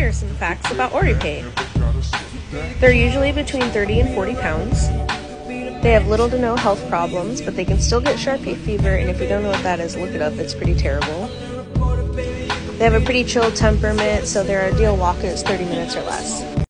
here are some facts about Oripei. They're usually between 30 and 40 pounds. They have little to no health problems, but they can still get Shar-Pei fever, and if you don't know what that is, look it up. It's pretty terrible. They have a pretty chill temperament, so their ideal walk is 30 minutes or less.